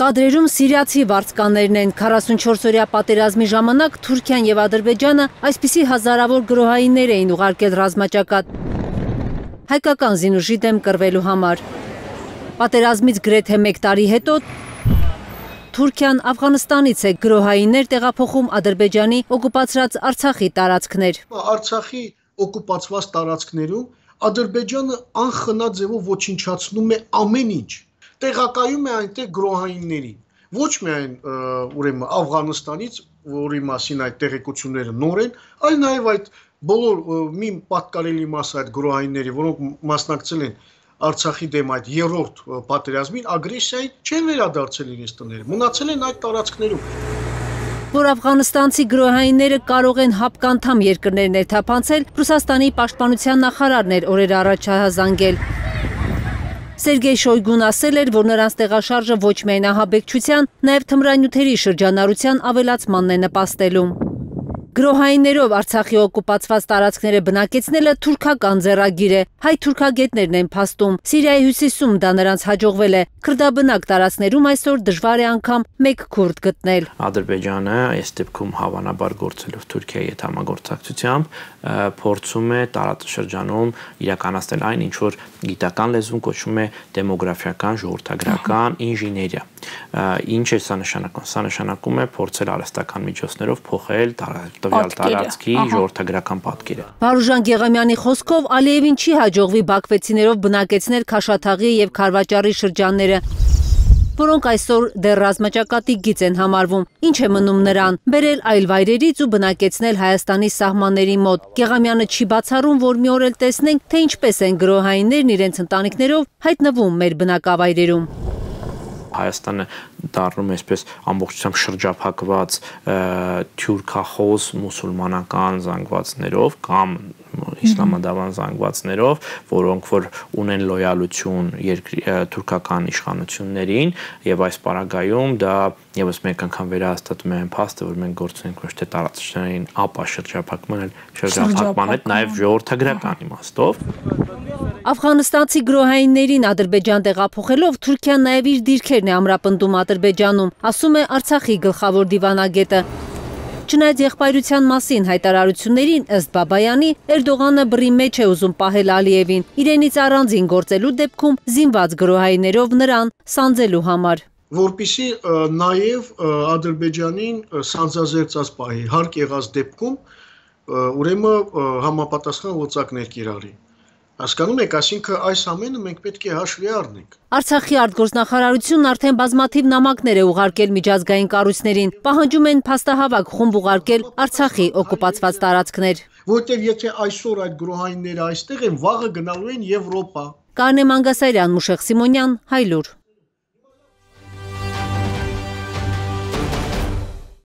Կադրերում սիրիացի վարձկաններն են 44-օրյա պատերազմի ժամանակ Թուրքիան եւ Ադրբեջանը այսպիսի հազարավոր գրոհայիններ էին ուղարկել ռազմաճակատ հայկական զինուժի դեմ կռվելու համար։ Պատերազմից գրեթե 1 տարի հետո Թուրքիան Աֆղանստանից է գրոհայիններ տեղափոխում Ադրբեջանի օկուպացրած Արցախի տարածքներ։ Արցախի օկուպացված տարածքներում Ադրբեջանը անխնա ձևով ոչնչացնում է ամեն ինչ տեղակայում է այնտեղ գրոհայիններին ոչ միայն ուրեմն Աֆղանստանից, որի մասին այդ տեղեկությունները նոր են, այլ նաև այդ բոլոր մի պատկարելի մաս այդ գրոհայինների, որոնք մասնակցել են Արցախի դեմ այդ երրորդ պատերազմին ագրեսիային չեն վերադարձել իրենց տները, մնացել են այդ տարածքներում որ աֆղանստանցի գրոհայինները կարող են հապկանդամ երկրներ ներթափանցել, Ռուսաստանի պաշտպանության նախարարն էր օրեր առաջ հազանգել։ Սերգեյ Շոյգուն ասել էր, որ նրանց տեղաշարժը ոչ միայն ահաբեկչության, նաև թմրանյութերի շրջանառության ավելացմանն է նպաստելու։ Գրոհայիններով Արցախի օկուպացված տարածքները բնակեցնելը թուրքական ձեռագիր է։ Հայ-թուրքագետներն են փաստում։ Սիրիայի հյուսիսում դա նրանց հաջողվել է։ Քրդաբնակ տարածքներում այսօր դժվար է անգամ մեկ քուրդ գտնել։ Ադրբեջանը այս դեպքում հավանաբար գործելով Թուրքիայի հետ համագործակցությամբ փորձում է տարածաշրջանում իրականացնել այն, ինչ որ գիտական լեզվում կոչվում է դեմոգրաֆիական, ժողովրդագրական ինժեներիա։ Ինչ է սա նշանակում։ Սա նշանակում է փորձել արհեստական միջոցներով փոխել տվյալ տարածքի ժողովրդագրական պատկերը։ Վարուժան Գեղամյանի խոսքով Ալիևին չի հաջողվի Բաքվեցիներով բնակեցնել Քաշաթաղի եւ Խարվաճարի շրջանները որոնք այսօր դեռ ռազմաճակատի գիծ են համարվում։ Ինչ է մնում նրան։ Բերել այլ վայրերից ու բնակեցնել Հայաստանի սահմանների մոտ։ Գեղամյանը չի բացառում, որ մի օր էլ տեսնենք, թե ինչպես են գրոհայիններն իրենց ընտանիքներով հայտնվում մեր բնակավայրերում։ Հայաստանը դառնում է այսպես ամբողջությամբ շրջափակված թյուրքախոս մուսուլմանական զանգվածներով կամ իսլամադավան զանգվածներով, որոնք որ ունեն լոյալություն երկրի թուրքական իշխանություններին եւ այս պարագայում դա եւս մեկ անգամ վերահաստատում է այն փաստը, որ մենք գործունենք ոչ թե տարածաշրջանային ապա շրջափակման, այլ շրջափակման հետ նաեւ ժողովրդագրական իմաստով։ Աֆղանստանցի գրոհայիններին Ադրբեջան տեղափոխելով Թուրքիան նաև իր դիրքերն է ամրապնդում Ադրբեջանում, ասում է Արցախի գլխավոր դիվանագետը։ Չնայած եղբայրության մասին հայտարարություններին ըստ Բաբայանի Էրդողանը բռի մեջ է ուզում պահել Ալիևին, իրենից առանձին գործելու դեպքում զինված գրոհայիներով նրան սանձելու համար որpիսի նաև Ադրբեջանին սանձազերծած պահի հարկ եղած դեպքում ուրեմն համապատասխան ոցակներ կիրառի Հասկանում եք, այսինքն այս ամենը մենք պետք է հաշվի առնենք։ Արցախի արտգործնախարարությունն արդեն բազմաթիվ նամակներ է ուղարկել միջազգային կառույցներին, պահանջում են փաստահավաք խումբ ուղարկել Արցախի օկուպացված տարածքներ։ Որտեվ եթե այսօր այդ գրոհայինները այստեղ են, վաղը գնալու են Եվրոպա։ Կանե Մանգասարյան, Մուշեղ Սիմոնյան, Հայլուր